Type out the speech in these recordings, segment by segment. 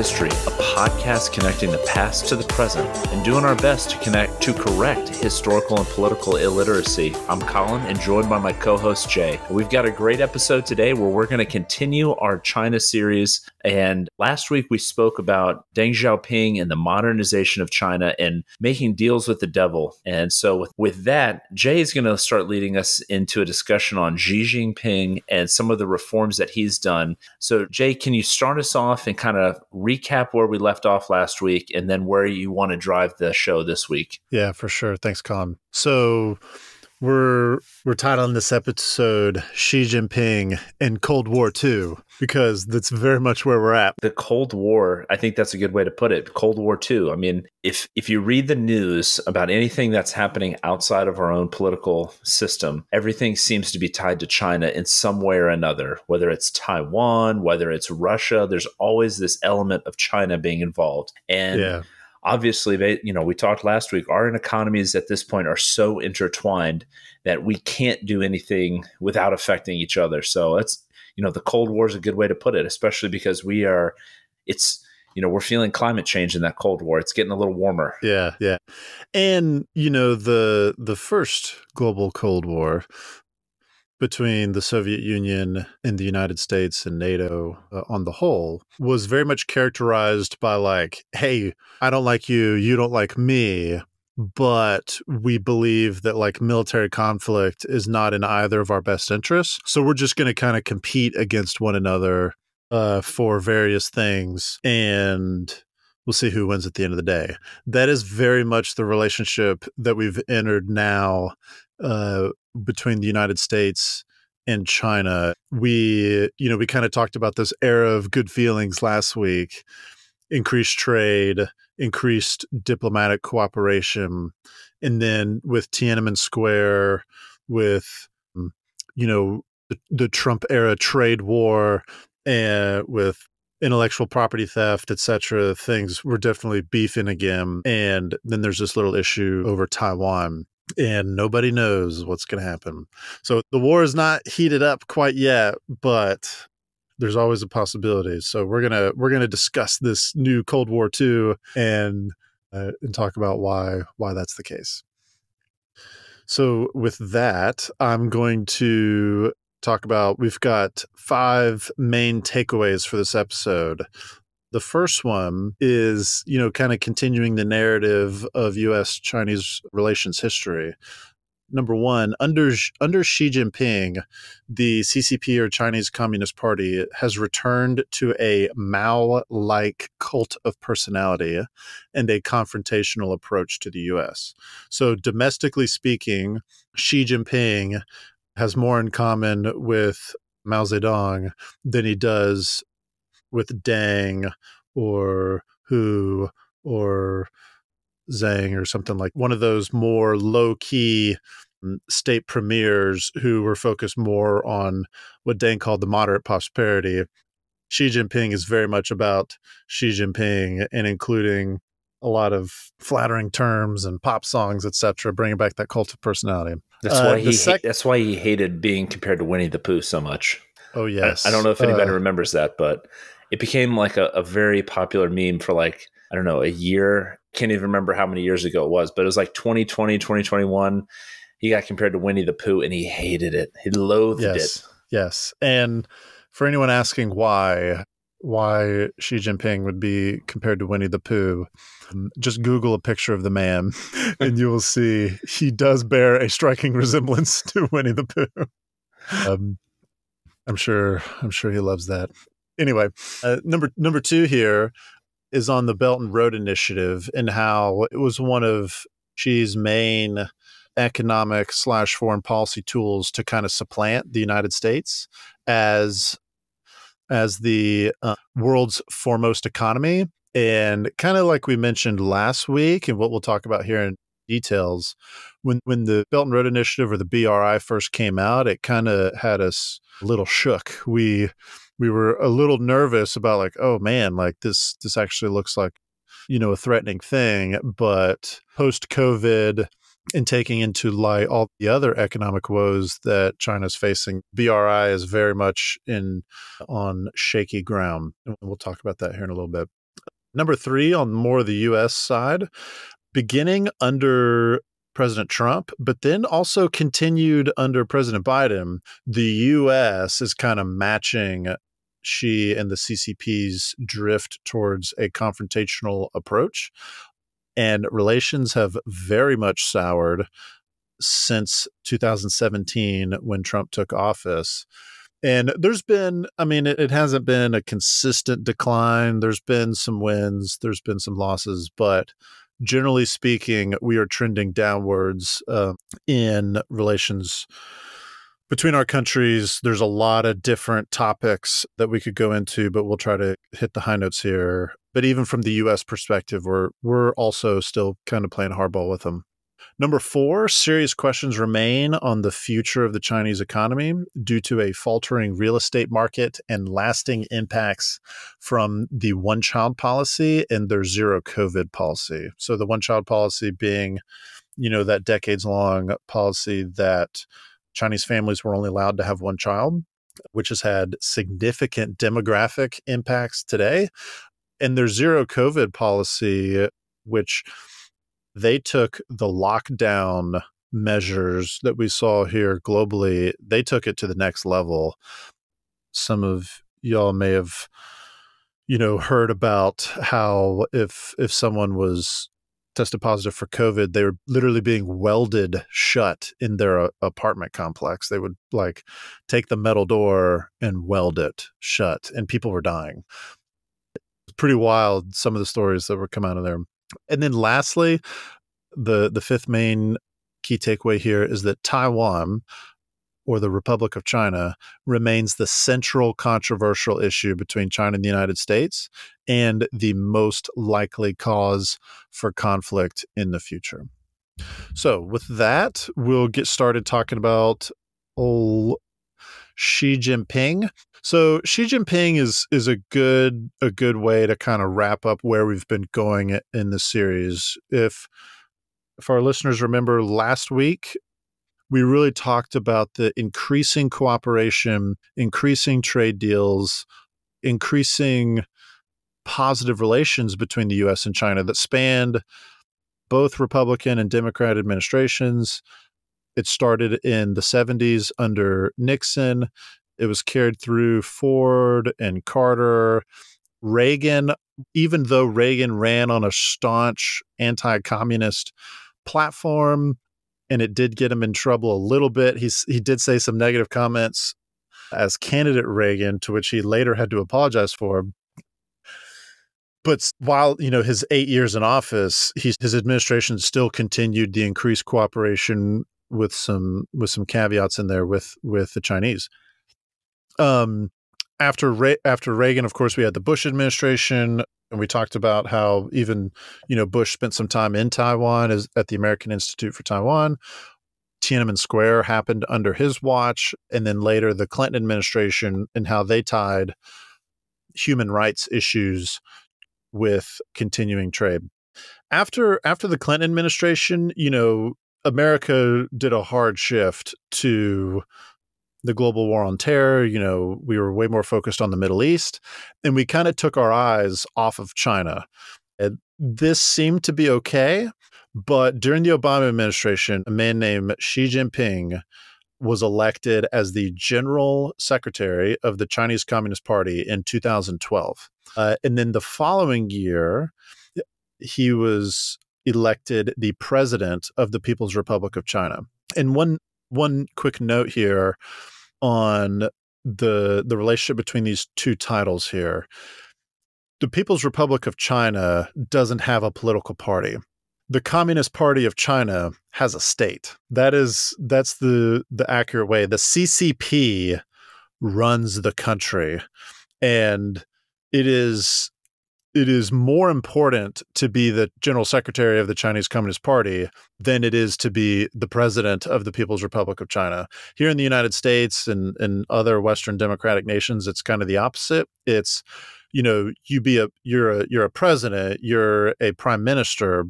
History, podcast connecting the past to the present and doing our best to connect to correct historical and political illiteracy. I'm Colin and joined by my co-host Jay. We've got a great episode today where we're going to continue our China series. And last week we spoke about Deng Xiaoping and the modernization of China and making deals with the devil. And so with, with that, Jay is going to start leading us into a discussion on Xi Jinping and some of the reforms that he's done. So Jay, can you start us off and kind of recap where we left off last week and then where you want to drive the show this week? Yeah, for sure. Thanks, Colin. So we're we're titling this episode Xi Jinping and Cold War Two because that's very much where we're at. The Cold War, I think that's a good way to put it. Cold War Two. I mean, if if you read the news about anything that's happening outside of our own political system, everything seems to be tied to China in some way or another. Whether it's Taiwan, whether it's Russia, there's always this element of China being involved. And yeah obviously they you know we talked last week our economies at this point are so intertwined that we can't do anything without affecting each other. So it's you know the cold war is a good way to put it especially because we are it's you know we're feeling climate change in that cold war. It's getting a little warmer. Yeah yeah. And you know the the first global cold war between the Soviet Union and the United States and NATO uh, on the whole was very much characterized by like, hey, I don't like you, you don't like me, but we believe that like military conflict is not in either of our best interests. So we're just going to kind of compete against one another uh, for various things and we'll see who wins at the end of the day. That is very much the relationship that we've entered now uh, between the United States and China. We, you know, we kind of talked about this era of good feelings last week increased trade, increased diplomatic cooperation. And then with Tiananmen Square, with, mm, you know, the, the Trump era trade war, and with intellectual property theft, etc., things were definitely beefing again. And then there's this little issue over Taiwan and nobody knows what's going to happen. So the war is not heated up quite yet, but there's always a possibility. So we're gonna we're gonna discuss this new Cold War two and uh, and talk about why why that's the case. So with that, I'm going to talk about we've got five main takeaways for this episode. The first one is, you know, kind of continuing the narrative of US Chinese relations history. Number one, under under Xi Jinping, the CCP or Chinese Communist Party has returned to a Mao-like cult of personality and a confrontational approach to the U.S. So, domestically speaking, Xi Jinping has more in common with Mao Zedong than he does with Deng or Hu or Zhang or something like one of those more low key mm, state premiers who were focused more on what Deng called the moderate prosperity. Xi Jinping is very much about Xi Jinping and including a lot of flattering terms and pop songs, etc., bringing back that cult of personality. That's uh, why he. That's why he hated being compared to Winnie the Pooh so much. Oh yes. I, I don't know if anybody uh, remembers that, but it became like a, a, very popular meme for like I don't know a year. Can't even remember how many years ago it was, but it was like 2020, 2021. He got compared to Winnie the Pooh, and he hated it. He loathed yes, it. Yes, and for anyone asking why why Xi Jinping would be compared to Winnie the Pooh, um, just Google a picture of the man, and you will see he does bear a striking resemblance to Winnie the Pooh. Um, I'm sure. I'm sure he loves that. Anyway, uh, number number two here is on the Belt and Road Initiative and how it was one of Xi's main economic slash foreign policy tools to kind of supplant the United States as as the uh, world's foremost economy. And kind of like we mentioned last week, and what we'll talk about here in details, when when the Belt and Road Initiative or the BRI first came out, it kind of had us a little shook. We we were a little nervous about like, oh man, like this this actually looks like you know a threatening thing. But post COVID, and taking into light all the other economic woes that China's facing, BRI is very much in on shaky ground. And we'll talk about that here in a little bit. Number three, on more of the US side, beginning under President Trump, but then also continued under President Biden, the US is kind of matching Xi and the CCP's drift towards a confrontational approach and relations have very much soured since 2017 when Trump took office. And there's been, I mean, it, it, hasn't been a consistent decline. There's been some wins, there's been some losses, but generally speaking, we are trending downwards uh, in relations between our countries. There's a lot of different topics that we could go into, but we'll try to hit the high notes here but even from the U.S. perspective, we're we're also still kind of playing hardball with them. Number four, serious questions remain on the future of the Chinese economy due to a faltering real estate market and lasting impacts from the one child policy and their zero COVID policy. So, the one child policy being, you know, that decades long policy that Chinese families were only allowed to have one child which has had significant demographic impacts today, and their zero COVID policy, which they took the lockdown measures that we saw here globally, they took it to the next level. Some of y'all may have, you know, heard about how if if someone was tested positive for COVID, they were literally being welded shut in their uh, apartment complex. They would like take the metal door and weld it shut, and people were dying pretty wild some of the stories that were come out of there. And then lastly, the the fifth main key takeaway here is that Taiwan or the Republic of China remains the central controversial issue between China and the United States and the most likely cause for conflict in the future. So, with that, we'll get started talking about old Xi Jinping. So Xi Jinping is is a good a good way to kind of wrap up where we've been going in the series. If if our listeners remember last week, we really talked about the increasing cooperation, increasing trade deals, increasing positive relations between the US and China that spanned both Republican and Democrat administrations. It started in the 70s under Nixon. It was carried through Ford and Carter. Reagan, even though Reagan ran on a staunch anti communist platform, and it did get him in trouble a little bit. He's, he did say some negative comments as candidate Reagan, to which he later had to apologize for. But while you know his eight years in office, he, his administration still continued the increased cooperation with some with some caveats in there with with the Chinese um, after Re- after Reagan, of course, we had the Bush administration, and we talked about how even you know Bush spent some time in Taiwan as at the American Institute for Taiwan. Tiananmen Square happened under his watch, and then later the Clinton administration and how they tied human rights issues with continuing trade. After after the Clinton administration, you know, America did a hard shift to the global war on terror, you know, we were way more focused on the Middle East, and we kind of took our eyes off of China. And this seemed to be okay, but during the Obama administration, a man named Xi Jinping was elected as the general secretary of the Chinese Communist Party in 2012. Uh, and then the following year, he was elected the president of the People's Republic of China. And one one quick note here on the the relationship between these two titles here. The People's Republic of China doesn't have a political party. The Communist Party of China has a state. That is that's the the accurate way. The CCP runs the country and it is it is more important to be the general secretary of the Chinese Communist Party than it is to be the president of the People's Republic of China. Here in the United States and, and other Western democratic nations, it's kind of the opposite. It's, you know, you be a you're a you're a president, you're a prime minister,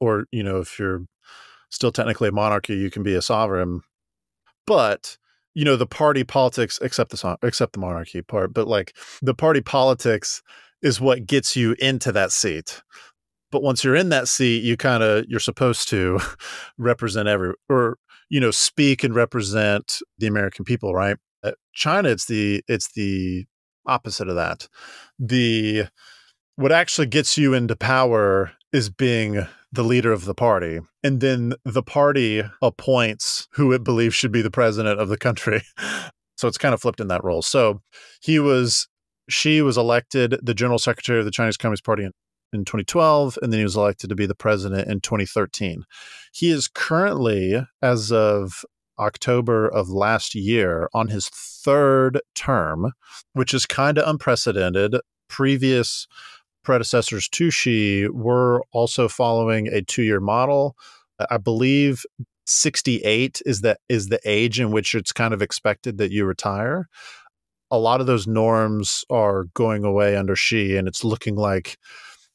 or, you know, if you're still technically a monarchy. You can be a sovereign, but you know the party politics, except the except the monarchy part, but like the party politics is what gets you into that seat. But once you're in that seat, you kind of you're supposed to represent every or you know speak and represent the American people, right? Uh, China, it's the it's the opposite of that. The what actually gets you into power is being the leader of the party. And then the party appoints who it believes should be the president of the country. so it's kind of flipped in that role. So he was, Xi was elected the general secretary of the Chinese Communist Party in, in 2012, and then he was elected to be the president in 2013. He is currently, as of October of last year, on his third term, which is kind of unprecedented. Previous predecessors to Xi were also following a two-year model. I believe 68 is that is the age in which it's kind of expected that you retire. A lot of those norms are going away under Xi, and it's looking like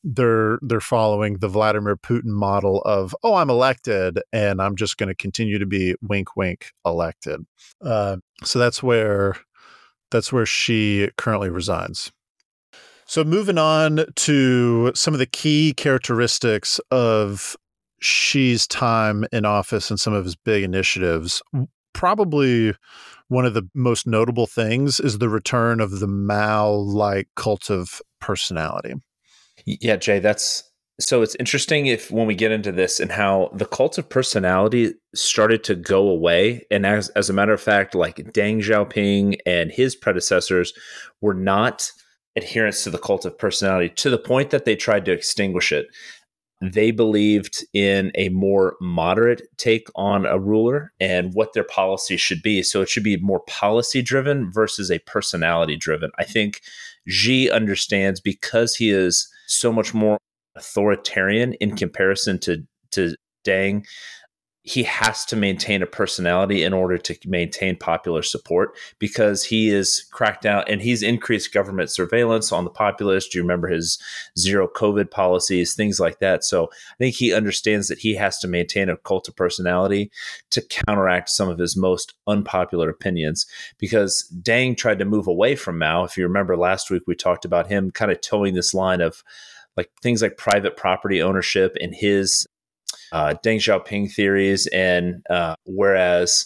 they're they're following the Vladimir Putin model of oh I'm elected and I'm just going to continue to be wink wink elected. Uh, so that's where that's where Xi currently resides. So, moving on to some of the key characteristics of Xi's time in office and some of his big initiatives, probably one of the most notable things is the return of the Mao like cult of personality. Yeah, Jay, that's so it's interesting if when we get into this and how the cult of personality started to go away. And as, as a matter of fact, like Deng Xiaoping and his predecessors were not adherence to the cult of personality to the point that they tried to extinguish it. They believed in a more moderate take on a ruler and what their policy should be. So it should be more policy driven versus a personality driven. I think Xi understands because he is so much more authoritarian in comparison to to Deng he has to maintain a personality in order to maintain popular support because he is cracked down and he's increased government surveillance on the populace. Do you remember his zero COVID policies, things like that? So I think he understands that he has to maintain a cult of personality to counteract some of his most unpopular opinions because Deng tried to move away from Mao. If you remember last week, we talked about him kind of towing this line of like things like private property ownership and his uh, Deng Xiaoping theories, and uh, whereas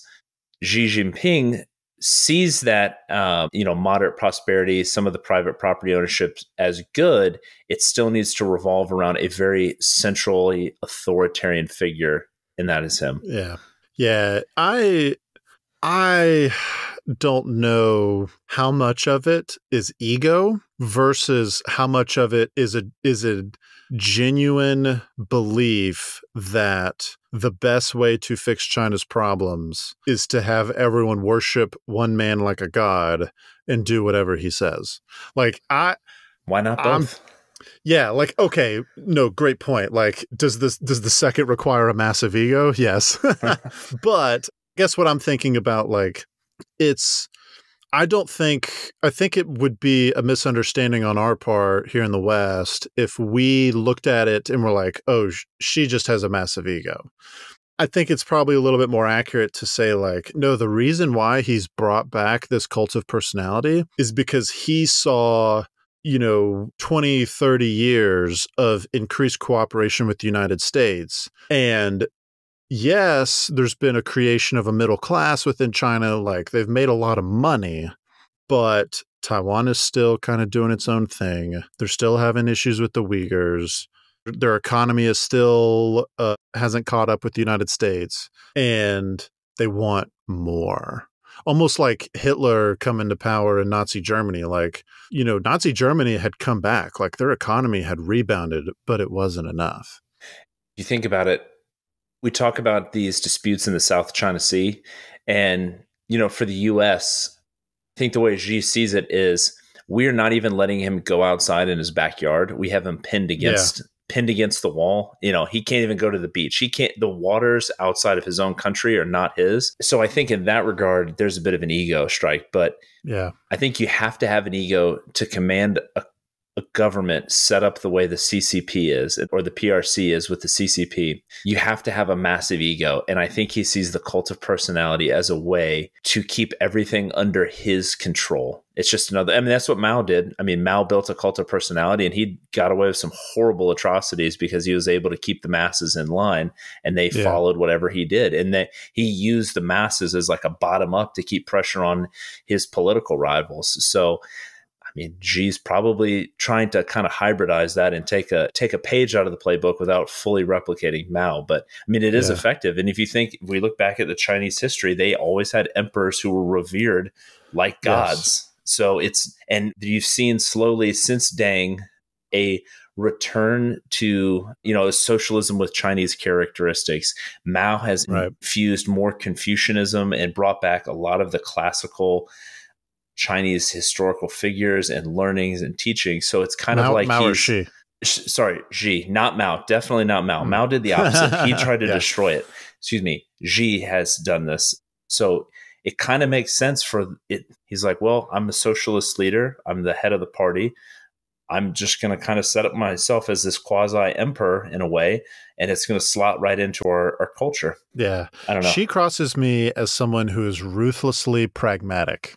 Xi Jinping sees that uh, you know moderate prosperity, some of the private property ownership as good, it still needs to revolve around a very centrally authoritarian figure, and that is him. Yeah, yeah. I I don't know how much of it is ego versus how much of it is a is a genuine belief that the best way to fix China's problems is to have everyone worship one man like a god and do whatever he says. Like I why not both? I'm, yeah, like okay, no, great point. Like does this does the second require a massive ego? Yes. but guess what I'm thinking about like it's I don't think I think it would be a misunderstanding on our part here in the West if we looked at it and were like, "Oh, Xi just has a massive ego." I think it's probably a little bit more accurate to say like, no, the reason why he's brought back this cult of personality is because he saw you know 20 30 years of increased cooperation with the United States and yes, there's been a creation of a middle class within China. Like they've made a lot of money, but Taiwan is still kind of doing its own thing. They're still having issues with the Uyghurs. Their economy is still uh, hasn't caught up with the United States, and they want more. Almost like Hitler coming to power in Nazi Germany. Like, you know, Nazi Germany had come back, like their economy had rebounded, but it wasn't enough. You think about it, we talk about these disputes in the South China Sea, and you know, for the U.S., I think the way Xi sees it is we're not even letting him go outside in his backyard. We have him pinned against yeah. pinned against the wall. You know, he can't even go to the beach. He can't. The waters outside of his own country are not his. So I think in that regard, there's a bit of an ego strike. But yeah, I think you have to have an ego to command a a government set up the way the CCP is or the PRC is with the CCP, you have to have a massive ego. And I think he sees the cult of personality as a way to keep everything under his control. It's just another, I mean, that's what Mao did. I mean, Mao built a cult of personality and he got away with some horrible atrocities because he was able to keep the masses in line and they yeah. followed whatever he did. And that he used the masses as like a bottom up to keep pressure on his political rivals. So, mean, Xi's probably trying to kind of hybridize that and take a take a page out of the playbook without fully replicating Mao. But I mean, it is yeah. effective. And if you think if we look back at the Chinese history, they always had emperors who were revered like gods. Yes. So it's and you've seen slowly since Deng a return to you know socialism with Chinese characteristics. Mao has right. infused more Confucianism and brought back a lot of the classical Chinese historical figures and learnings and teachings. So it's kind Mao, of like Mao or Xi. Sorry, Xi, not Mao. Definitely not Mao. Mm. Mao did the opposite. he tried to yeah. destroy it. Excuse me. Xi has done this. So it kind of makes sense for it. He's like, well, I'm a socialist leader. I'm the head of the party. I'm just going to kind of set up myself as this quasi emperor in a way, and it's going to slot right into our, our culture. Yeah. I don't know. Xi crosses me as someone who is ruthlessly pragmatic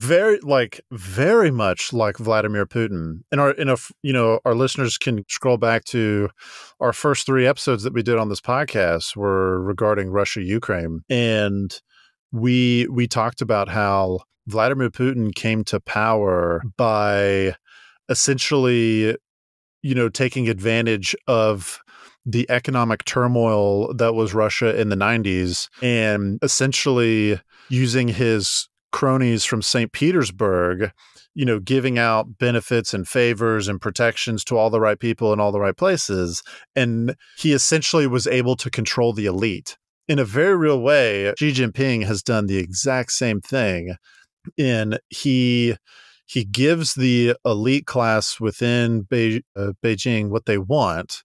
very like very much like Vladimir Putin. And our in a you know our listeners can scroll back to our first three episodes that we did on this podcast were regarding Russia Ukraine and we we talked about how Vladimir Putin came to power by essentially you know taking advantage of the economic turmoil that was Russia in the 90s and essentially using his cronies from St. Petersburg, you know, giving out benefits and favors and protections to all the right people in all the right places. And he essentially was able to control the elite. In a very real way, Xi Jinping has done the exact same thing. In he he gives the elite class within Be- uh, Beijing what they want,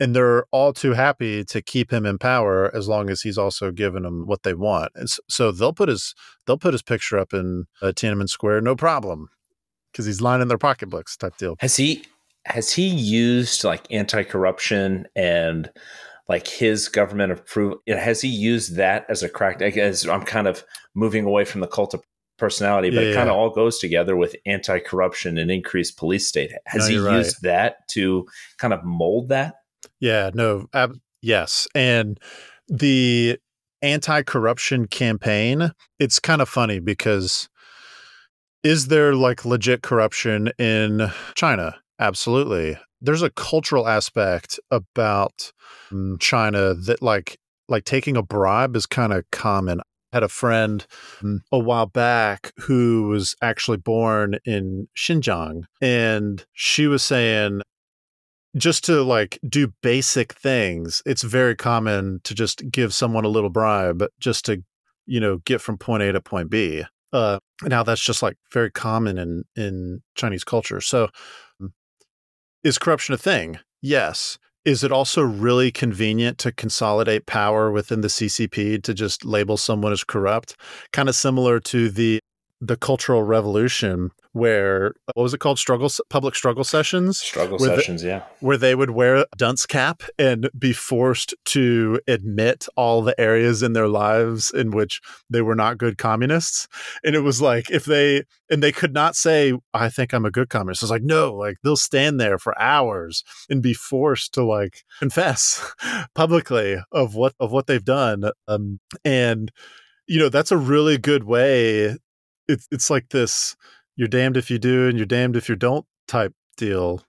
and they're all too happy to keep him in power as long as he's also giving them what they want. And so they'll put his they'll put his picture up in uh, Tiananmen Square, no problem, because he's lining their pocketbooks type deal. Has he has he used like anti corruption and like his government approval? Has he used that as a crack? As I'm kind of moving away from the cult of personality, but yeah, it kind of all goes together with anti corruption and increased police state. Has no, he used that to kind of mold that? Yeah, no, ab- yes. And the anti corruption campaign, it's kind of funny because is there like legit corruption in China? Absolutely. There's a cultural aspect about mm, China that like like taking a bribe is kind of common. I had a friend mm, a while back who was actually born in Xinjiang and she was saying just to like do basic things, it's very common to just give someone a little bribe just to, you know, get from point A to point B. Uh, now that's just like very common in in Chinese culture. So, mm, is corruption a thing? Yes. Is it also really convenient to consolidate power within the CCP to just label someone as corrupt? Kind of similar to the the Cultural Revolution, where what was it called? Struggle public struggle sessions. Struggle sessions, yeah. Where they would wear a dunce cap and be forced to admit all the areas in their lives in which they were not good communists. And it was like if they and they could not say, I think I'm a good communist. It's like, no, like they'll stand there for hours and be forced to like confess publicly of what of what they've done. Um and you know, that's a really good way it's it's like this you're damned if you do and you're damned if you don't type deal.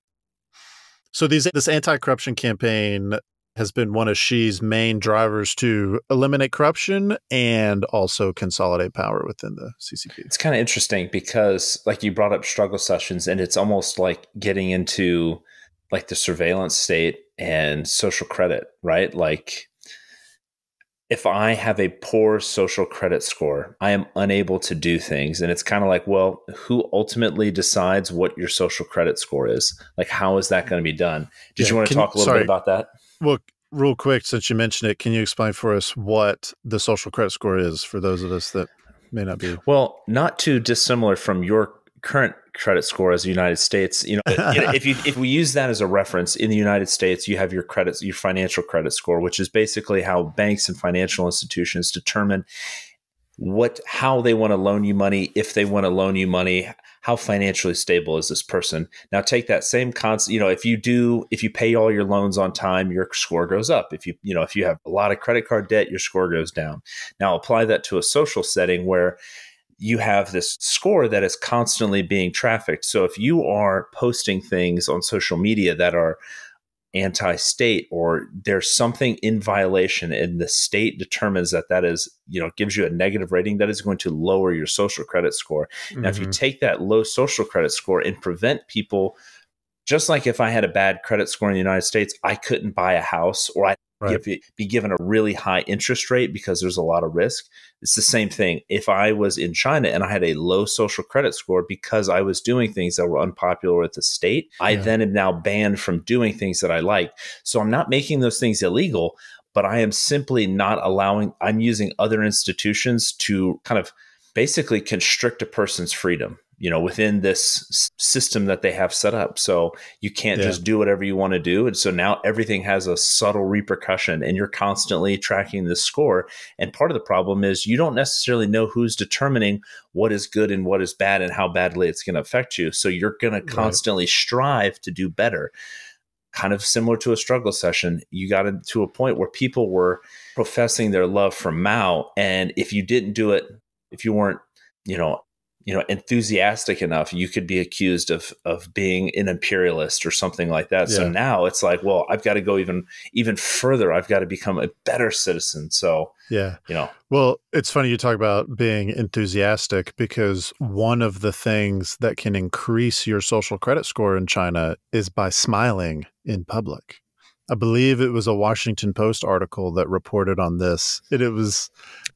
So these this anti-corruption campaign has been one of Xi's main drivers to eliminate corruption and also consolidate power within the CCP. It's kind of interesting because like you brought up struggle sessions and it's almost like getting into like the surveillance state and social credit, right? Like if I have a poor social credit score, I am unable to do things. And it's kind of like, well, who ultimately decides what your social credit score is? Like, how is that going to be done? Did yeah, you want to talk a little sorry, bit about that? Well, real quick, since you mentioned it, can you explain for us what the social credit score is for those of us that may not be? Well, not too dissimilar from your current credit score as the United States. You know, if you if we use that as a reference in the United States, you have your credit, your financial credit score, which is basically how banks and financial institutions determine what how they want to loan you money, if they want to loan you money, how financially stable is this person. Now take that same concept, you know, if you do if you pay all your loans on time, your score goes up. If you you know, if you have a lot of credit card debt, your score goes down. Now apply that to a social setting where you have this score that is constantly being trafficked. So if you are posting things on social media that are anti state or there's something in violation and the state determines that that is, you know, gives you a negative rating, that is going to lower your social credit score. Mm-hmm. Now, if you mm-hmm. take that low social credit score and prevent people, just like if I had a bad credit score in the United States, I couldn't buy a house or I right. give, be given a really high interest rate because there's a lot of risk. It's the same thing. If I was in China and I had a low social credit score because I was doing things that were unpopular with the state, yeah. I then am now banned from doing things that I like. So I'm not making those things illegal, but I am simply not allowing, I'm using other institutions to kind of basically constrict a person's freedom you know within this system that they have set up. So you can't yeah. just do whatever you want to do. And so now everything has a subtle repercussion and you're constantly tracking the score. And part of the problem is you don't necessarily know who's determining what is good and what is bad and how badly it's going to affect you. So you're going to constantly strive to do better. Kind of similar to a struggle session you got to a point where people were professing their love for mao and if you didn't do it if you weren't you know you know enthusiastic enough you could be accused of of being an imperialist or something like that. Yeah. so now it's like well i've got to go even even further. I've got to become a better citizen. So yeah. you know. Well it's funny you talk about being enthusiastic because one of the things that can increase your social credit score in china is by smiling in public. I believe it was a Washington Post article that reported on this. And it was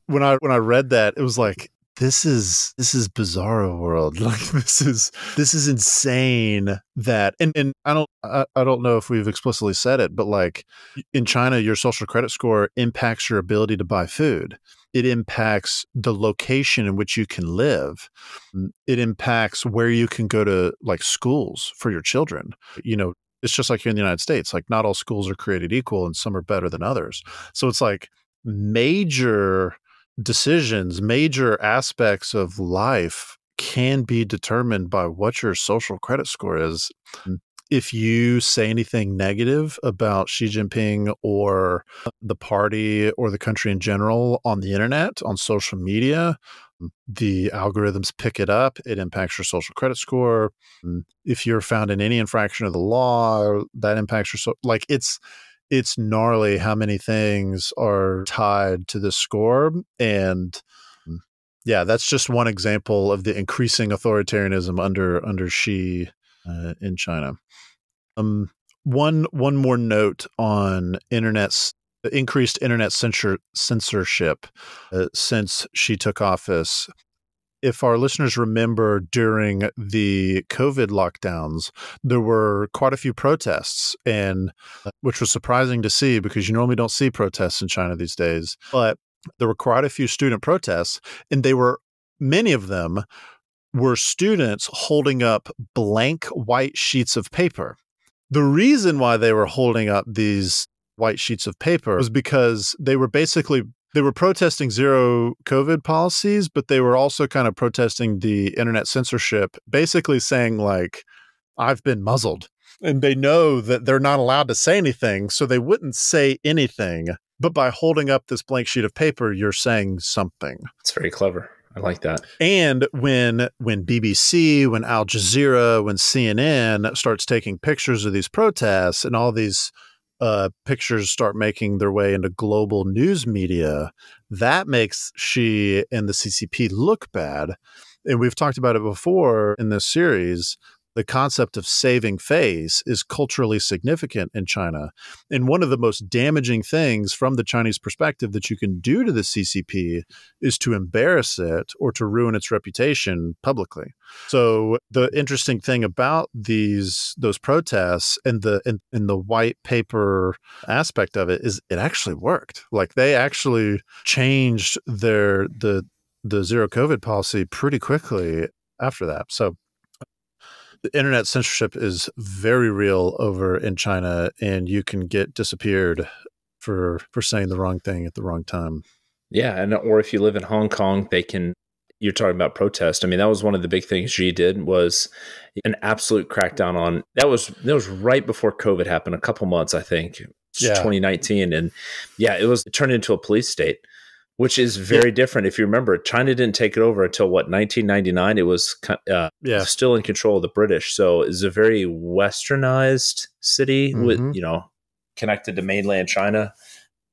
when I when I read that, it was like this is this is bizarro world. Like this is this is insane that and, and i don't I, I don't know if we've explicitly said it but like in china your social credit score impacts your ability to buy food. It impacts the location in which you can live. Mm, it impacts where you can go to like schools for your children. You know it's just like here in the united states like not all schools are created equal and some are better than others. So it's like major decisions, major aspects of life can be determined by what your social credit score is. Mm. If you say anything negative about Xi Jinping or the party or the country in general on the internet, on social media, the algorithms pick it up. It impacts your social credit score. Mm. If you're found in any infraction of the law, that impacts your so like it's it's gnarly how many things are tied to the score and mm, yeah that's just one example of the increasing authoritarianism under under Xi uh, in China. Um one one more note on internet increased internet censor, censorship uh, since Xi took office if our listeners remember during the COVID lockdowns, there were quite a few protests, and uh, which was surprising to see because you normally don't see protests in China these days. But there were quite a few student protests, and they were many of them were students holding up blank white sheets of paper. The reason why they were holding up these white sheets of paper was because they were basically they were protesting zero COVID policies, but they were also kind of protesting the internet censorship, basically saying, like, I've been muzzled. And they know that they're not allowed to say anything, so they wouldn't say anything. But by holding up this blank sheet of paper, you're saying something. It's very clever. I like that. And when when BBC, when Al Jazeera, when CNN starts taking pictures of these protests and all these uh, pictures start making their way into global news media, that makes Xi and the CCP look bad. And we've talked about it before in this series the concept of saving face is culturally significant in China. And one of the most damaging things from the Chinese perspective that you can do to the CCP is to embarrass it or to ruin its reputation publicly. So the interesting thing about these those protests and the and, and the white paper aspect of it is it actually worked. Like they actually changed their the the zero COVID policy pretty quickly after that. So the internet censorship is very real over in China, and you can get disappeared for for saying the wrong thing at the wrong time. Yeah, and uh, or if you live in Hong Kong, they can. You're talking about protest. I mean, that was one of the big things Xi did was an absolute crackdown on. That was that was right before COVID happened, a couple months, I think, yeah. 2019, and yeah, it was it turned into a police state which is very yeah. different. If you remember, China didn't take it over until what 1999. It was uh, yeah. still in control of the British, so it's a very westernized city mm-hmm. with you know connected to mainland China.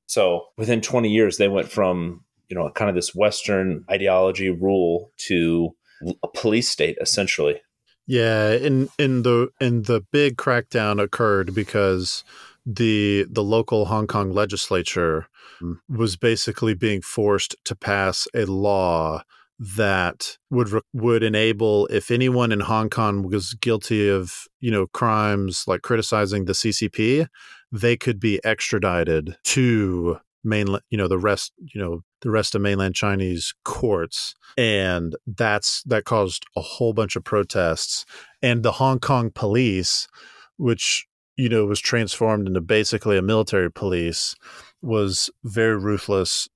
So within 20 years, they went from you know kind of this Western ideology rule to a police state essentially. Yeah, in in the in the big crackdown occurred because the the local Hong Kong legislature Mm. was basically being forced to pass a law that would would enable if anyone in Hong Kong was guilty of you know crimes like criticizing the CCP, they could be extradited to mainland you know the rest you know the rest of mainland chinese courts. And that's that caused a whole bunch of protests. And the hong kong police which you know was transformed into basically a military police was very ruthless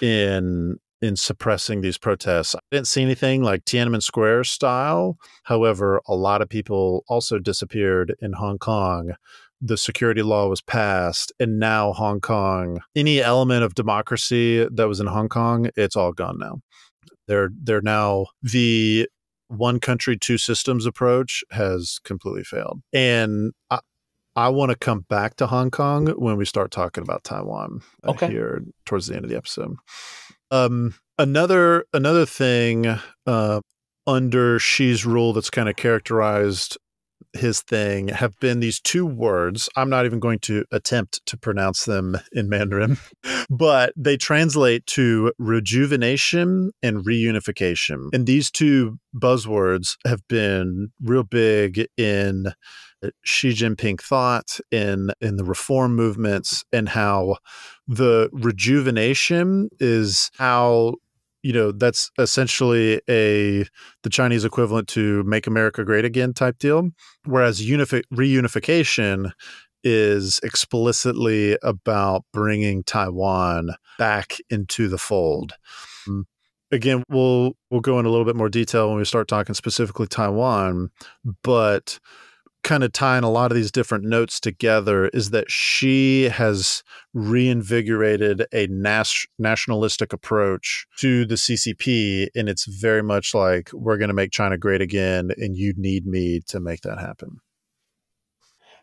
in in suppressing these protests. I didn't see anything like Tiananmen Square style. However, a lot of people also disappeared in Hong Kong. The security law was passed, and now Hong Kong, any element of democracy that was in Hong Kong, it's all gone now. They're they're now the one country two systems approach has completely failed. And I, I want to come back to Hong Kong when we start talking about Taiwan uh, okay. here towards the end of the episode. Um, another another thing uh, under Xi's rule that's kind of characterized his thing have been these two words. I'm not even going to attempt to pronounce them in Mandarin, but they translate to rejuvenation and reunification. And these two buzzwords have been real big in Xi Jinping thought in in the reform movements and how the rejuvenation is how you know that's essentially a the Chinese equivalent to "Make America Great Again" type deal, whereas unifi- reunification is explicitly about bringing Taiwan back into the fold. Mm. Again, we'll we'll go in a little bit more detail when we start talking specifically Taiwan, but kind of tying a lot of these different notes together is that Xi has reinvigorated a nas- nationalistic approach to the CCP. And it's very much like, we're going to make China great again, and you need me to make that happen.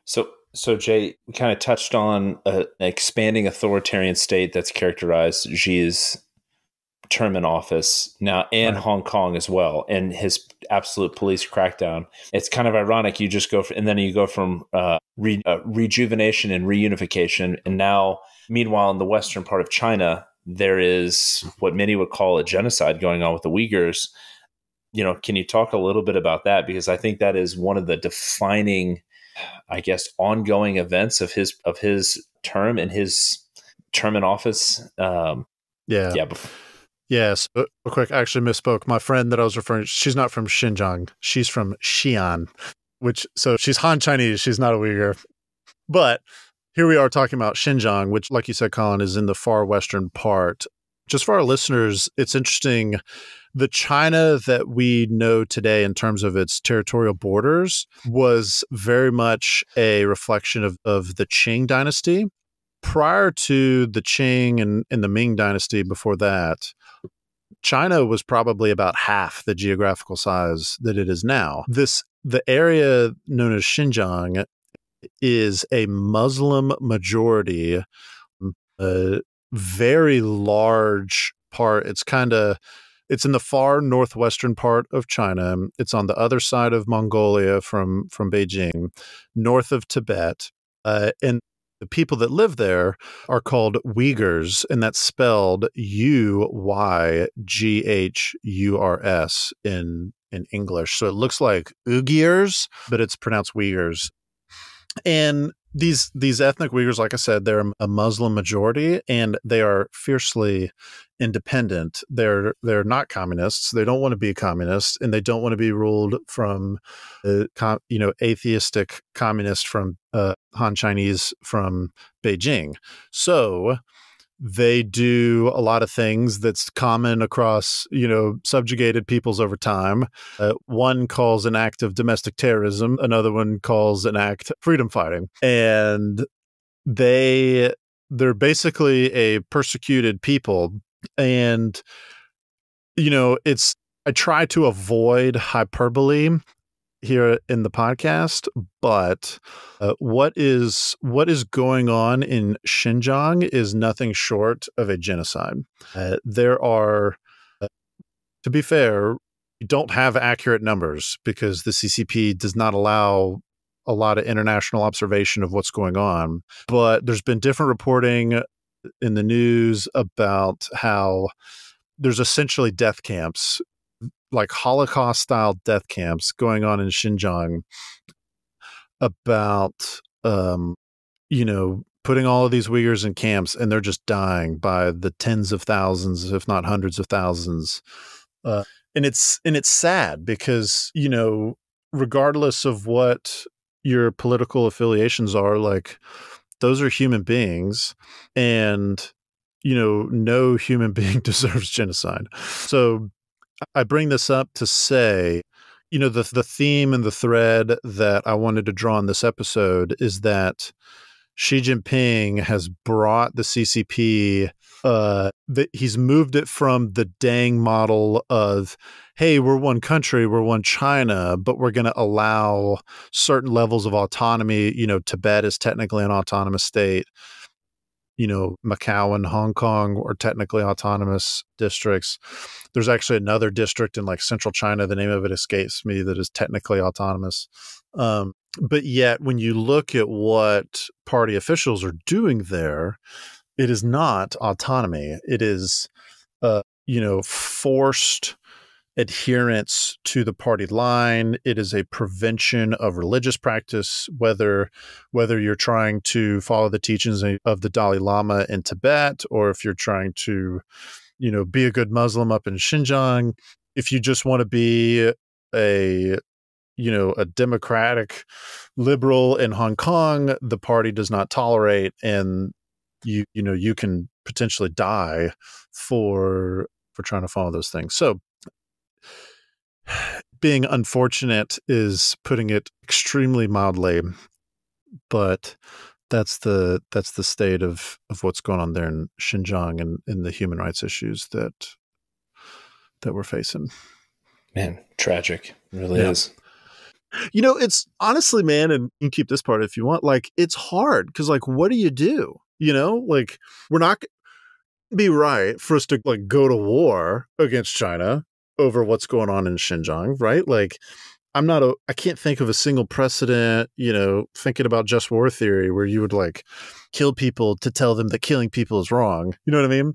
So, so Jay, we kind of touched on a, an expanding authoritarian state that's characterized Xi's term in office now and right. Hong Kong as well, and his absolute police crackdown. It's kind of ironic. You just go, for, and then you go from uh, re, uh, rejuvenation and reunification, and now, meanwhile, in the western part of China, there is what many would call a genocide going on with the Uyghurs. You know, can you talk a little bit about that? Because I think that is one of the defining, I guess, ongoing events of his of his term and his term in office. Um, yeah, yeah. Before, Yes, but real quick, I actually misspoke. My friend that I was referring, to, she's not from Xinjiang. She's from Xi'an, which so she's Han Chinese. She's not a Uyghur. But here we are talking about Xinjiang, which, like you said, Colin, is in the far western part. Just for our listeners, it's interesting. The China that we know today, in terms of its territorial borders, was very much a reflection of, of the Qing dynasty. Prior to the Qing and, and the Ming dynasty, before that, China was probably about half the geographical size that it is now. This the area known as Xinjiang is a Muslim majority, a very large part. It's kind of it's in the far northwestern part of China. It's on the other side of Mongolia from from Beijing, north of Tibet. Uh, and the people that live there are called Uyghurs, and that's spelled U Y G H U R S in in English. So it looks like Uyghurs, but it's pronounced Uyghurs. And these these ethnic Uyghurs, like I said, they're a Muslim majority, and they are fiercely independent. They're they're not communists. They don't want to be communists, and they don't want to be ruled from, uh, you know, atheistic communist from uh, Han Chinese from Beijing. So they do a lot of things that's common across you know subjugated peoples over time. Uh, one calls an act of domestic terrorism another one calls an act freedom fighting. And they they're basically a persecuted people. And you know it's i try to avoid hyperbole here in the podcast, but uh, what is what is going on in Xinjiang is nothing short of a genocide. Uh, there are, uh, to be fair, don't have accurate numbers because the CCP does not allow a lot of international observation of what's going on. But there's been different reporting in the news about how there's essentially death camps like Holocaust style death camps going on in Xinjiang about, um, you know, putting all of these Uyghurs in camps and they're just dying by the tens of thousands, if not hundreds of thousands. Uh, and it's and it's sad because you know, regardless of what your political affiliations are, like those are human beings, and you know, no human being deserves genocide. So I bring this up to say, you know, the the theme and the thread that I wanted to draw in this episode is that Xi Jinping has brought the CCP. Uh, that he's moved it from the Deng model of, hey, we're one country, we're one China, but we're going to allow certain levels of autonomy. You know, Tibet is technically an autonomous state you know, Macau and Hong Kong are technically autonomous districts. There's actually another district in like central China, the name of it escapes me, that is technically autonomous. Um, but yet, when you look at what party officials are doing there, it is not autonomy. It is, uh, you know, forced adherence to the party line. It is a prevention of religious practice, whether whether you're trying to follow the teachings of the Dalai Lama in Tibet or if you're trying to, you know, be a good Muslim up in Xinjiang. If you just want to be a you know a democratic liberal in Hong Kong, the party does not tolerate and you you know you can potentially die for for trying to follow those things. So being unfortunate is putting it extremely mildly, but that's the that's the state of of what's going on there in Xinjiang and in the human rights issues that that we're facing. Man, tragic. It really yeah. is. You know, it's honestly, man, and you can keep this part if you want. Like, it's hard because, like, what do you do? You know, like, we're not be right for us to like go to war against China over what's going on in Xinjiang, right? Like, I'm not a, I can't think of a single precedent, you know, thinking about just war theory where you would like kill people to tell them that killing people is wrong. You know what I mean?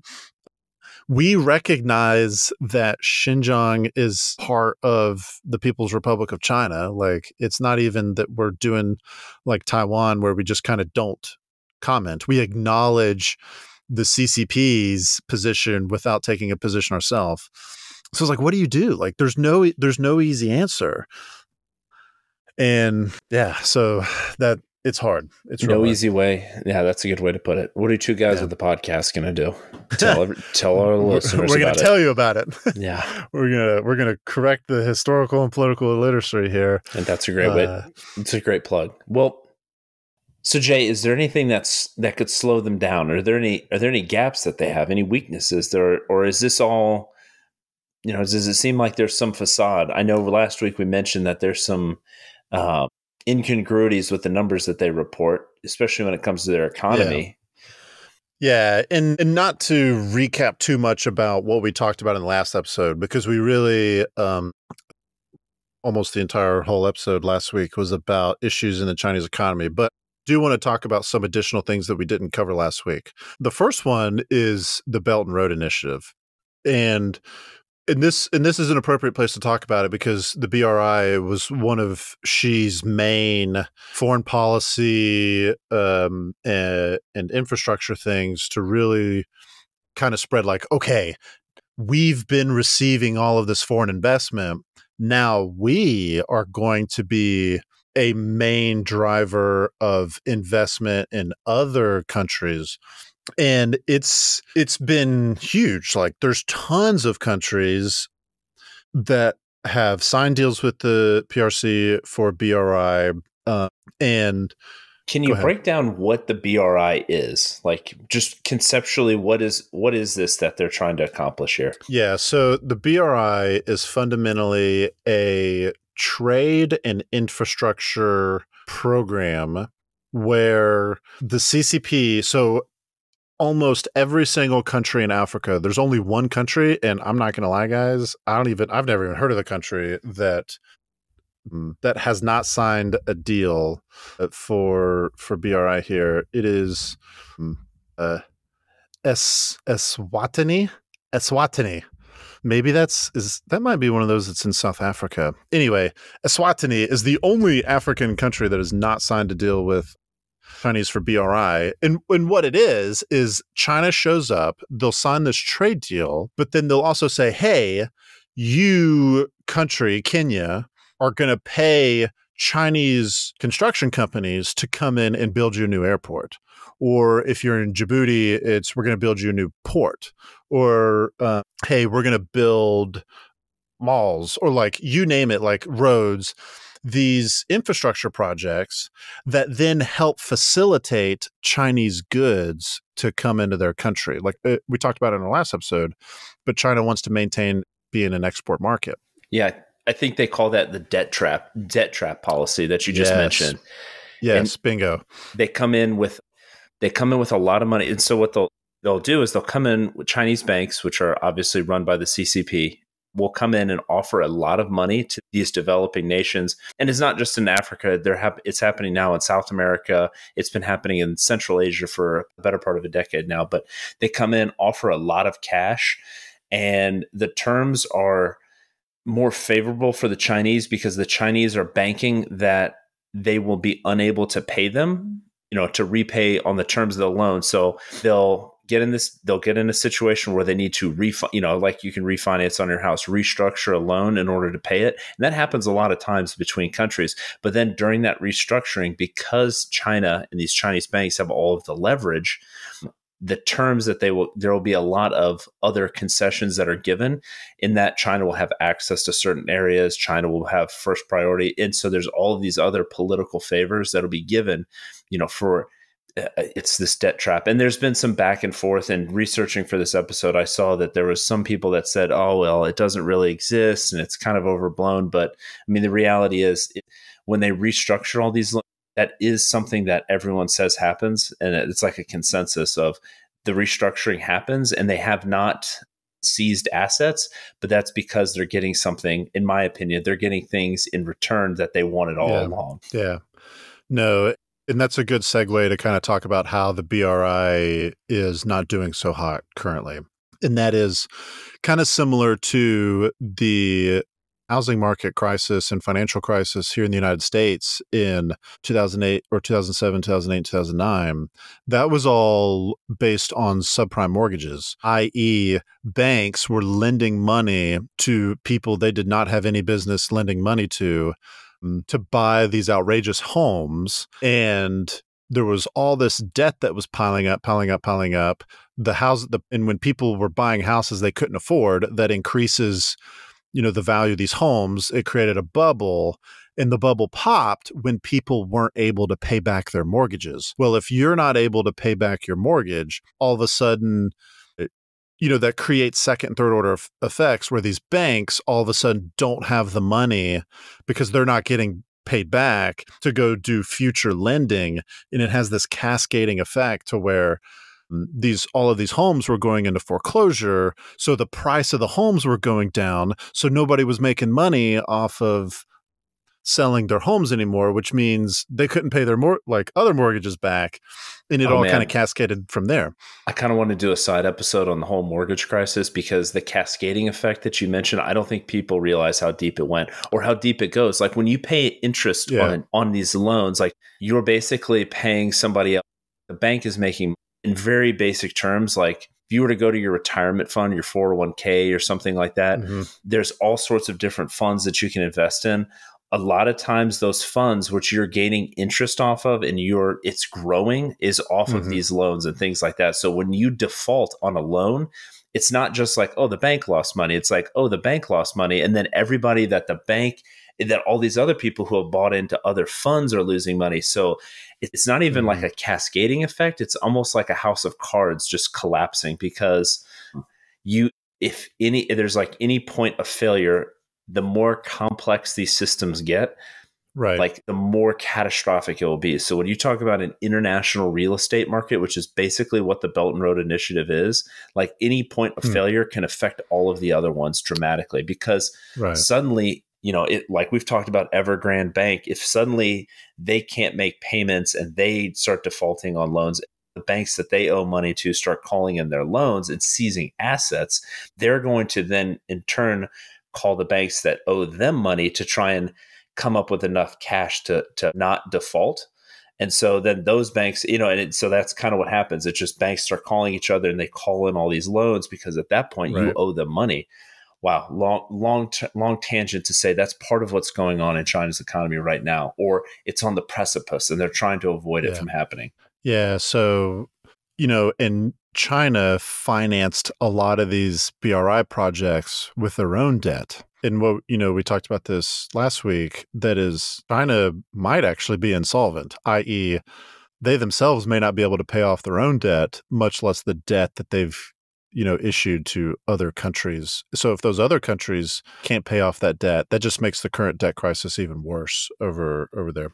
We recognize that Xinjiang is part of the People's Republic of China. Like, it's not even that we're doing like Taiwan where we just kind of don't comment. We acknowledge the CCP's position without taking a position ourselves so it's like what do you do? Like there's no there's no easy answer. And yeah so that it's hard. It's no hard. easy way. Yeah that's a good way to put it. What are two guys yeah. with the podcast gonna do? Tell every, tell our listeners we're gonna it. tell you about it. Yeah. We're gonna we're gonna correct the historical and political illiteracy here. And that's a great uh, way it's a great plug. Well so Jay, is there anything that's that could slow them down? Are there any are there any gaps that they have, any weaknesses there, or is this all you know, does it seem like there's some facade? I know last week we mentioned that there's some uh, incongruities with the numbers that they report, especially when it comes to their economy. Yeah. yeah. and and not to recap too much about what we talked about in the last episode, because we really um, almost the entire whole episode last week was about issues in the Chinese economy, but do want to talk about some additional things that we didn't cover last week. The first one is the Belt and Road Initiative. And and this and this is an appropriate place to talk about it because the BRI was one of Xi's main foreign policy um, and, and infrastructure things to really kind of spread like okay we've been receiving all of this foreign investment. Now we are going to be a main driver of investment in other countries and it's it's been huge like there's tons of countries that have signed deals with the PRC for BRI uh, and can you break down what the BRI is? Like just conceptually what is what is this that they're trying to accomplish here? Yeah, so the BRI is fundamentally a trade and infrastructure program where the CCP so almost every single country in Africa. There's only one country, and I'm not to lie, guys. I don't even. I've never even heard of the country that mm, that has not signed a deal uh, for for BRI here. It is mm, uh, Es Eswatini. Eswatini. Maybe that's is that might be one of those that's in South Africa. Anyway, Eswatini is the only African country that has not signed a deal with Chinese for BRI. And, and what it is, is China shows up, they'll sign this trade deal, but then they'll also say, hey, you country, Kenya, are going to pay Chinese construction companies to come in and build you a new airport. Or if you're in Djibouti, it's we're going to build you a new port. Or uh, hey, we're going to build malls or like you name it, like roads these infrastructure projects that then help facilitate Chinese goods to come into their country. Like uh, we talked about in our last episode, but China wants to maintain being an export market. Yeah, I think they call that the debt trap, debt trap policy that you just yes. mentioned. Yes, and bingo. They come in with they come in with a lot of money, and so what they'll they'll do is they'll come in with Chinese banks, which are obviously run by the CCP, will come in and offer a lot of money to these developing nations. And it's not just in Africa. It's happening now in South America. It's been happening in Central Asia for a better part of a decade now. But they come in, offer a lot of cash, and the terms are more favorable for the Chinese because the Chinese are banking that they will be unable to pay them, you know, to repay on the terms of the loan. So they'll get in this they'll get in a situation where they need to refi- you know like you can refinance on your house restructure a loan in order to pay it. And that happens a lot of times between countries. But then during that restructuring because china and these chinese banks have all of the leverage the terms that they will there will be a lot of other concessions that are given in that china will have access to certain areas. China will have first priority. And so there's all of these other political favors that'll be given you know for Uh, it's this debt trap. And there's been some back and forth and researching for this episode i saw that there was some people that said oh well it doesn't really exist and it's kind of overblown. But i mean the reality is it, when they restructure all these that is something that everyone says happens and it's like a consensus of the restructuring happens and they have not seized assets but that's because they're getting something in my opinion they're getting things in return that they wanted all yeah. along. Yeah. No and that's a good segue to kind of talk about how the BRI is not doing so hot currently. And that is kind of similar to the housing market crisis and financial crisis here in the United States in 2008 or 2007, 2008, 2009, that was all based on subprime mortgages, i.e., banks were lending money to people they did not have any business lending money to Mm, to buy these outrageous homes and there was all this debt that was piling up piling up piling up. The house the, and when people were buying houses they couldn't afford that increases you know the value of these homes it created a bubble and the bubble popped when people weren't able to pay back their mortgages. Well if you're not able to pay back your mortgage all of a sudden you know that creates second and third order effects where these banks all of a sudden don't have the money because they're not getting paid back to go do future lending and it has this cascading effect to where mm, these all of these homes were going into foreclosure so the price of the homes were going down so nobody was making money off of selling their homes anymore, which means they couldn't pay their more like other mortgages back, and it Oh, all kind of cascaded from there. I kind of want to do a side episode on the whole mortgage crisis because the cascading effect that you mentioned, I don't think people realize how deep it went or how deep it goes. Like when you pay interest Yeah. on on these loans, like you're basically paying somebody else. The bank is making in very basic terms, like if you were to go to your retirement fund, your 401k or something like that, Mhm. there's all sorts of different funds that you can invest in. A lot of times those funds which you're gaining interest off of and you're it's growing is off of Mhm. these loans and things like that. So when you default on a loan, it's not just like, oh, the bank lost money. It's like, oh, the bank lost money. And then everybody that the bank that all these other people who have bought into other funds are losing money. So it's not even Mhm. like a cascading effect. It's almost like a house of cards just collapsing because you if any if there's like any point of failure the more complex these systems get Right. like the more catastrophic it will be so when you talk about an international real estate market which is basically what the belt and road initiative is like any point of Hmm. failure can affect all of the other ones dramatically because right. suddenly you know it like we've talked about evergrande bank if suddenly they can't make payments and they start defaulting on loans the banks that they owe money to start calling in their loans and seizing assets they're going to then in turn call the banks that owe them money to try and come up with enough cash to to not default. And so then those banks you know and it, so that's kind of what happens. It's just banks start calling each other and they call in all these loans because at that point you owe them money. Wow. Long long long tangent to say that's part of what's going on in china's economy right now or it's on the precipice and they're trying to avoid it from happening. Yeah. So, you know, and China financed a lot of these BRI projects with their own debt. And what, you know, we talked about this last week that is, China might actually be insolvent, i.e., they themselves may not be able to pay off their own debt, much less the debt that they've, you know, issued to other countries. So if those other countries can't pay off that debt, that just makes the current debt crisis even worse over over there.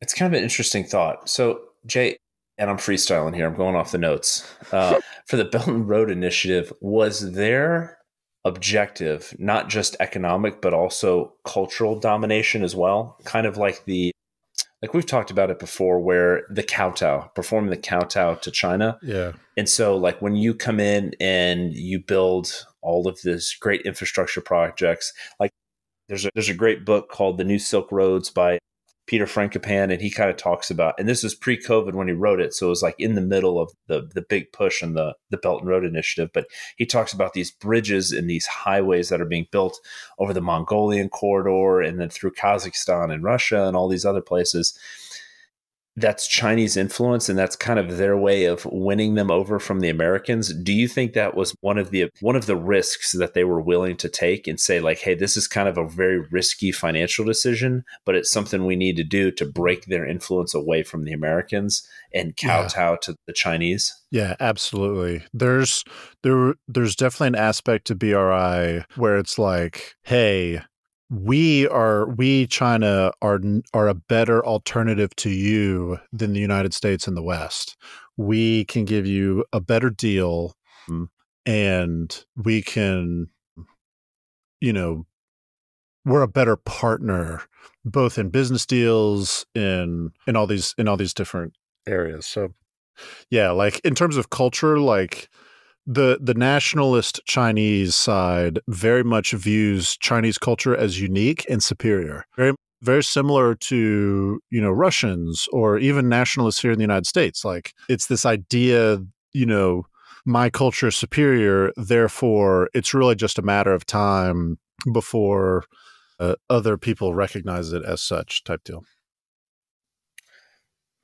it's kind of an interesting thought so jay and i'm freestyling here. I'm going off the notes. Uh, for the belt and road initiative was their objective not just economic but also cultural domination as well? Kind of like the like we've talked about it before where the kowtow performing the kowtow to china. Yeah. and so, like when you come in and you build all of this great infrastructure projects, like there's a there's a great book called The New Silk Roads by Peter Frankopan, and he kind of talks about, and this is pre-COVID when he wrote it, so it was like in the middle of the the big push and the the Belt and Road Initiative. But he talks about these bridges and these highways that are being built over the Mongolian corridor and then through Kazakhstan and Russia and all these other places that's Chinese influence and that's kind of their way of winning them over from the Americans. Do you think that was one of the one of the risks that they were willing to take and say like, "Hey, this is kind of a very risky financial decision, but it's something we need to do to break their influence away from the Americans and Yeah. kowtow to the Chinese?" Yeah, absolutely. There's there there's definitely an aspect to BRI where it's like, hey, we are we China are are a better alternative to you than the United States and the West. We can give you a better deal mm, and we can you know we're a better partner both in business deals in in all these in all these different areas. So yeah, like in terms of culture, like the the nationalist Chinese side very much views Chinese culture as unique and superior. Very very similar to, you know, Russians or even nationalists here in the United States. Like it's this idea, you know, my culture is superior, therefore it's really just a matter of time before uh, other people recognize it as such type deal.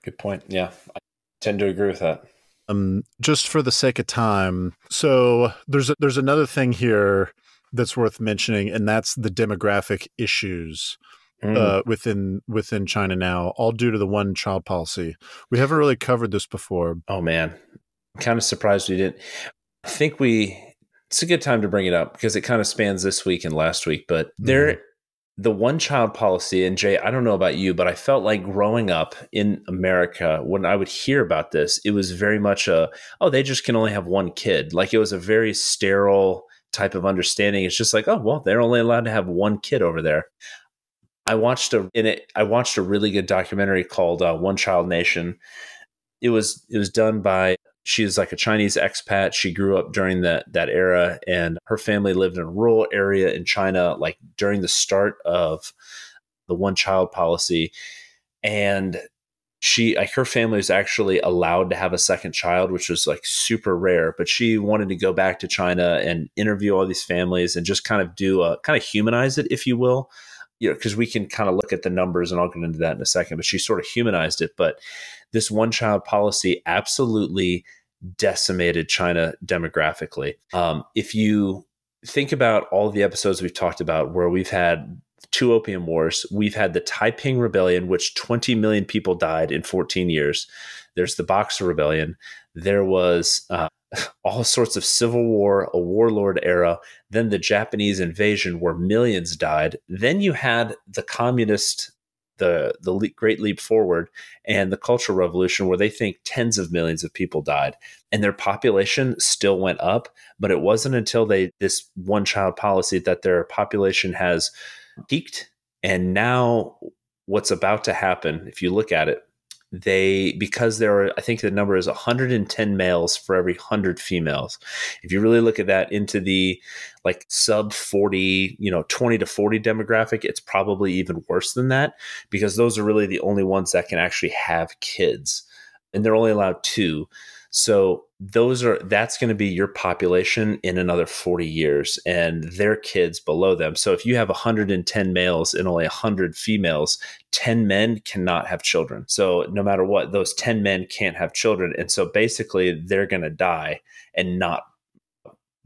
Good point. Yeah. I tend to agree with that. Um, just for the sake of time. So there's a, there's another thing here that's worth mentioning, and that's the demographic issues Mm. uh, within within China now, all due to the one child policy. We haven't really covered this before. Oh man, I'm kind of surprised we didn't. I think we. It's a good time to bring it up because it kind of spans this week and last week. But there, the one child policy, and Jay, I don't know about you, but I felt like growing up in America, when I would hear about this, it was very much a, oh, they just can only have one kid. Like it was a very sterile type of understanding. It's just like, oh, well, they're only allowed to have one kid over there. I watched a in it. I watched a really good documentary called uh, One Child Nation. It was it was done by she is like a Chinese expat. She grew up during that that era, and her family lived in a rural area in China, like during the start of the one child policy. And she like her family was actually allowed to have a second child which was like super rare but she wanted to go back to china and interview all these families and just kind of do a kind of humanize it if you will you know because we can kind of look at the numbers and i'll get into that in a second but she sort of humanized it but this one child policy absolutely decimated china demographically um, if you think about all the episodes we've talked about where we've had two opium wars. We've had the Taiping Rebellion, which 20 million people died in 14 years. There's the Boxer Rebellion. There was uh, all sorts of civil war, a warlord era. Then the Japanese invasion, where millions died. Then you had the communist, the the Great Leap Forward, and the Cultural Revolution, where they think tens of millions of people died, and their population still went up. But it wasn't until they this one child policy that their population has peaked. And now what's about to happen, if you look at it, they because there are i think the number is 110 males for every 100 females. If you really look at that into the like sub 40 you know 20 to 40 demographic it's probably even worse than that because those are really the only ones that can actually have kids. And they're only allowed two so those are that's going to be your population in another 40 years and their kids below them. So if you have 110 males and only 100 females, 10 men cannot have children. So no matter what, those 10 men can't have children and so basically they're going to die and not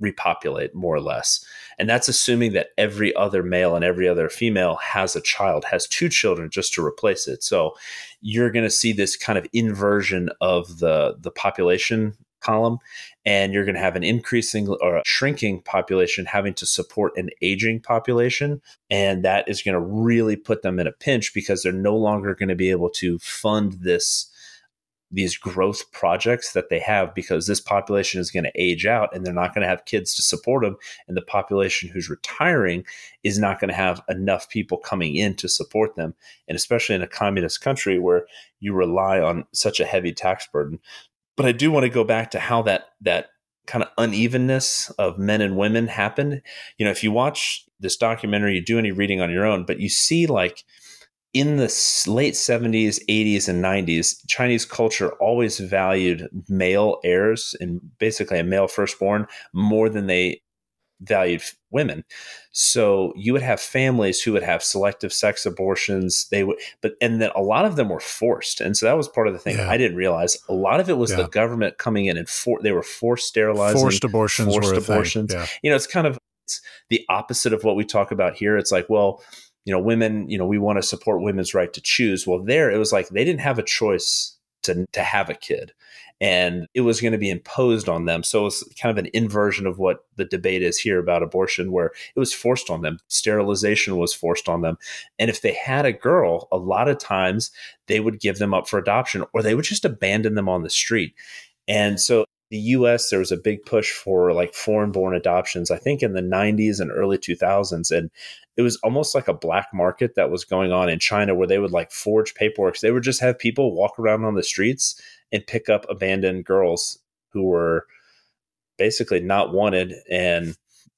repopulate more or less. And that's assuming that every other male and every other female has a child, has two children just to replace it. So you're going to see this kind of inversion of the the population column and you're going to have an increasing or shrinking population having to support an aging population and that is going to really put them in a pinch because they're no longer going to be able to fund this these growth projects that they have because this population is going to age out and they're not going to have kids to support them and the population who's retiring is not going to have enough people coming in to support them. And especially in a communist country where you rely on such a heavy tax burden. But i do want to go back to how that that kind of unevenness of men and women happened. You know if you watch this documentary you do any reading on your own but you see like in the late 70s, 80s, and 90s, Chinese culture always valued male heirs and basically a male firstborn more than they valued women. So you would have families who would have selective sex abortions. They would, but and then a lot of them were forced, and so that was part of the thing yeah. I didn't realize. A lot of it was yeah. the government coming in and for they were forced sterilizing, forced abortions, forced abortions. Yeah. You know, it's kind of it's the opposite of what we talk about here. It's like, well, you know, women, you know, we want to support women's right to choose. Well, there it was like they didn't have a choice to to have a kid. And it was going to be imposed on them. So it's kind of an inversion of what the debate is here about abortion, where it was forced on them. Sterilization was forced on them. And if they had a girl, a lot of times they would give them up for adoption or they would just abandon them on the street. And so the US, there was a big push for like foreign born adoptions, I think in the 90s and early 2000s. And it was almost like a black market that was going on in China where they would like forge paperwork. They would just have people walk around on the streets and pick up abandoned girls who were basically not wanted and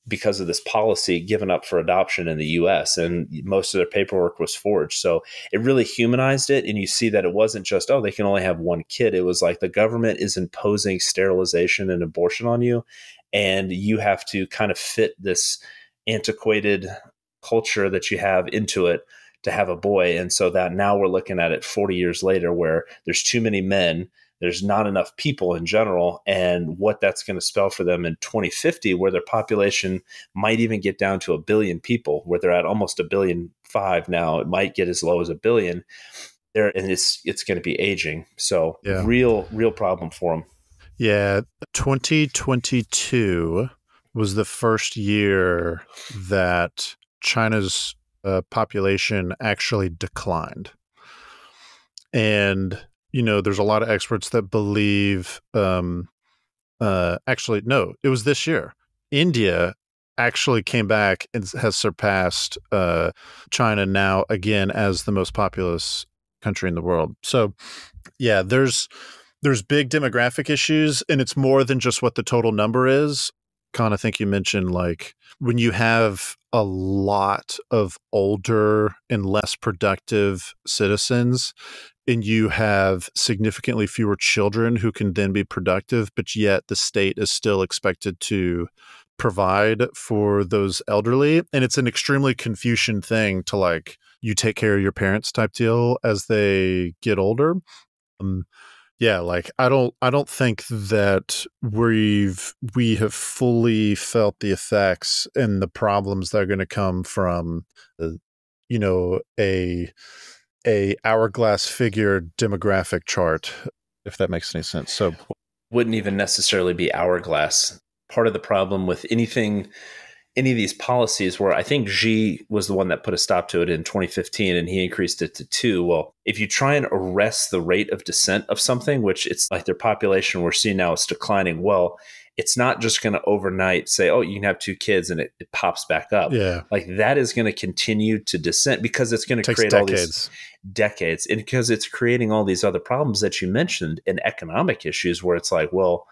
because of this policy given up for adoption in the US and most of their paperwork was forged. So it really humanized it and you see that it wasn't just oh they can only have one kid. It was like the government is imposing sterilization and abortion on you and you have to kind of fit this antiquated culture that you have into it to have a boy and so that now we're looking at it 40 years later where there's too many men there's not enough people in general and what that's going to spell for them in 2050 where their population might even get down to a billion people where they're at almost a billion five now it might get as low as a billion there and it's it's going to be aging. So yeah. real real problem for them yeah 2022 was the first year that china's uh, population actually declined. And you know, there's a lot of experts that believe, um, uh, actually, no, it was this year. India actually came back and has surpassed uh, China now again as the most populous country in the world. So, yeah, there's there's big demographic issues, and it's more than just what the total number is. Con, I think you mentioned like when you have a lot of older and less productive citizens, and you have significantly fewer children who can then be productive, but yet the state is still expected to provide for those elderly. And it's an extremely Confucian thing to like, you take care of your parents type deal as they get older. Um, yeah like i don't i don't think that we've we have fully felt the effects and the problems that are going to come from uh, you know a a hourglass figure demographic chart if that makes any sense so wouldn't even necessarily be hourglass part of the problem with anything any of these policies where I think Xi was the one that put a stop to it in 2015 and he increased it to two. Well, if you try and arrest the rate of descent of something, which it's like their population we're seeing now is declining, well, it's not just going to overnight say, oh, you can have two kids and it, it pops back up. Yeah. Like that is going to continue to descent because it's going to create decades. all these decades and because it's creating all these other problems that you mentioned and economic issues where it's like, well,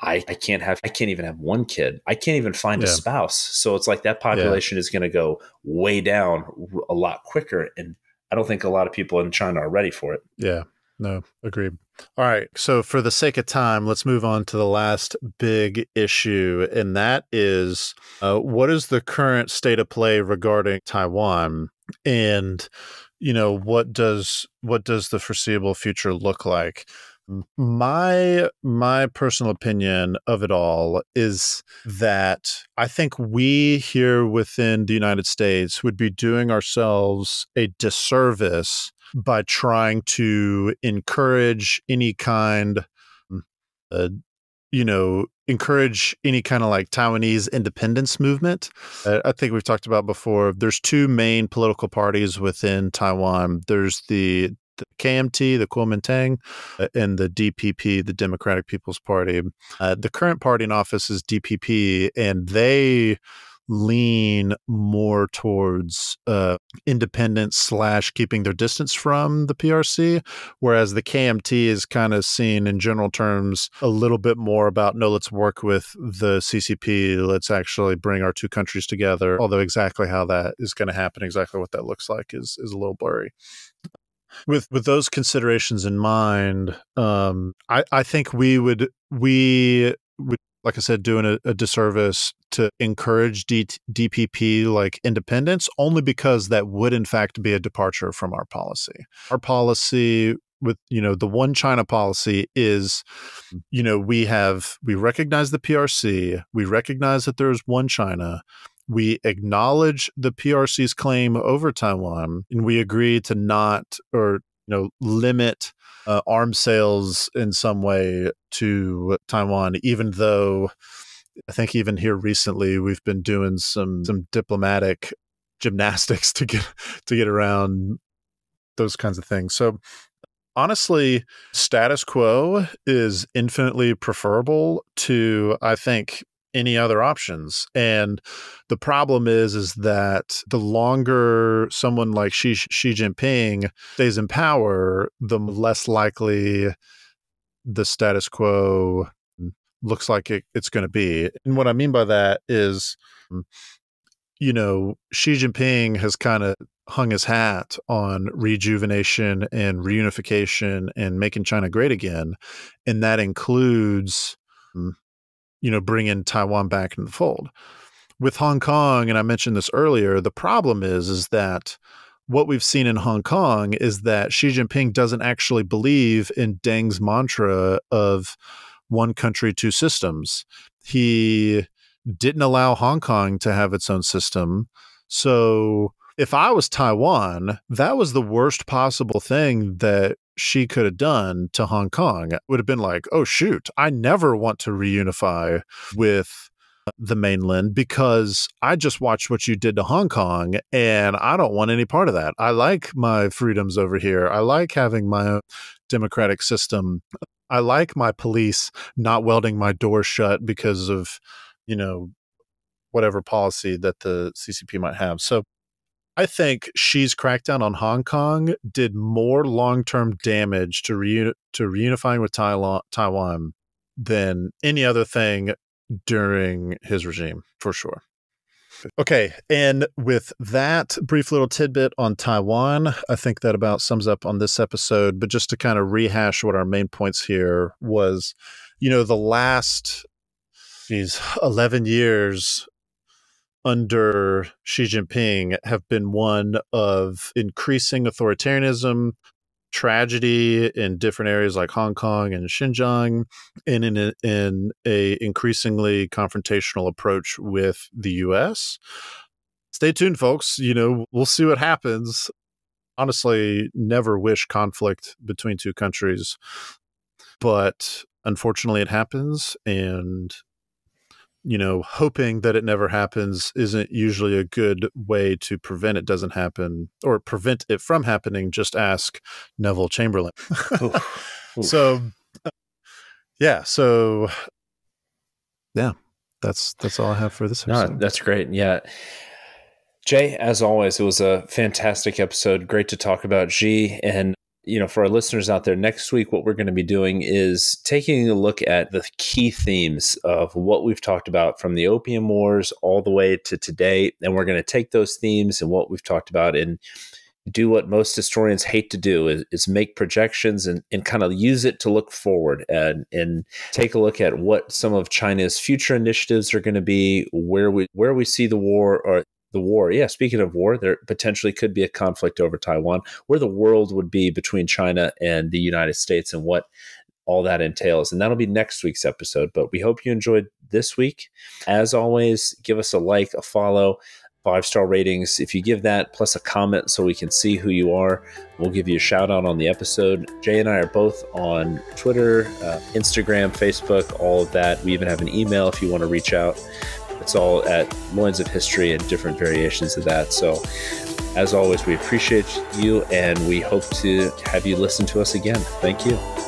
I, I can't have I can't even have one kid. I can't even find yeah. a spouse. So it's like that population yeah. is going to go way down a lot quicker and I don't think a lot of people in China are ready for it. Yeah. No, agreed. All right. So for the sake of time, let's move on to the last big issue and that is uh, what is the current state of play regarding Taiwan and you know what does what does the foreseeable future look like my my personal opinion of it all is that I think we here within the United States would be doing ourselves a disservice by trying to encourage any kind uh, you know encourage any kind of like Taiwanese independence movement. Uh, I think we've talked about before. There's two main political parties within Taiwan. There's the the KMT, the Kuomintang, uh, and the DPP, the Democratic People's Party. Uh, the current party in office is DPP, and they lean more towards uh, independence slash keeping their distance from the PRC, whereas the KMT is kind of seen in general terms a little bit more about no, let's work with the CCP, let's actually bring our two countries together. Although exactly how that is going to happen, exactly what that looks like, is is a little blurry with with those considerations in mind, um, I I think we would we would like I said, doing a, a disservice to encourage D- DPP like independence, only because that would in fact be a departure from our policy. Our policy with you know the one China policy is, you know, we have we recognize the PRC, we recognize that there is one China, we acknowledge the PRC's claim over Taiwan, and we agree to not or you know limit uh, arms sales in some way to Taiwan, even though I think even here recently we've been doing some some diplomatic gymnastics to get to get around those kinds of things. So honestly, status quo is infinitely preferable to I think any other options. And the problem is, is that the longer someone like Xi, Xi Jinping stays in power, the less likely the status quo looks like it, it's going to be. And what I mean by that is, mm, you know, Xi Jinping has kind of hung his hat on rejuvenation and reunification and making China great again. And that includes mm, you know, bringing Taiwan back in the fold. With Hong Kong, and I mentioned this earlier, the problem is is that what we've seen in Hong Kong is that Xi Jinping doesn't actually believe in Deng's mantra of one country, two systems. He didn't allow Hong Kong to have its own system. So if I was Taiwan, that was the worst possible thing that Xi could have done to Hong Kong. Would have been like, oh, shoot, I never want to reunify with the mainland because I just watched what you did to Hong Kong and I don't want any part of that. I like my freedoms over here. I like having my own democratic system. I like my police not welding my door shut because of, you know, whatever policy that the CCP might have. So I think Xi's crackdown on Hong Kong did more long term damage to reuni- to reunifying with Taiwan, than any other thing during his regime, for sure. Okay, and with that brief little tidbit on Taiwan, I think that about sums up on this episode. But just to kind of rehash what our main points here was, you know, the last these 11 years under Xi Jinping have been one of increasing authoritarianism, tragedy in different areas like Hong Kong and Xinjiang, and in a, in a increasingly confrontational approach with the U.S. Stay tuned, folks. You know we'll see what happens. Honestly, never wish conflict between two countries, but unfortunately, it happens, and you know, hoping that it never happens isn't usually a good way to prevent it doesn't happen or prevent it from happening. Just ask Neville Chamberlain. oof, oof. So, uh, yeah. So, yeah, that's that's all I have for this episode. No, that's great. Yeah. Jay, as always, it was a fantastic episode. Great to talk about Xi And you know, for our listeners out there, next week, what we're going to be doing is taking a look at the key themes of what we've talked about from the opium wars all the way to today. And we're going to take those themes and what we've talked about and do what most historians hate to do is, is make projections and, and kind of use it to look forward and, and take a look at what some of China's future initiatives are going to be, where we where we see the war or the war. Yeah, speaking of war, there potentially could be a conflict over Taiwan, where the world would be between China and the United States and what all that entails. And that'll be next week's episode. But we hope you enjoyed this week. As always, give us a like, a follow, five star ratings. If you give that plus a comment so we can see who you are, we'll give you a shout out on the episode. Jay and I are both on Twitter, uh, Instagram, Facebook, all of that. We even have an email if you want to reach out. It's all at Loins of History and different variations of that. So, as always, we appreciate you and we hope to have you listen to us again. Thank you.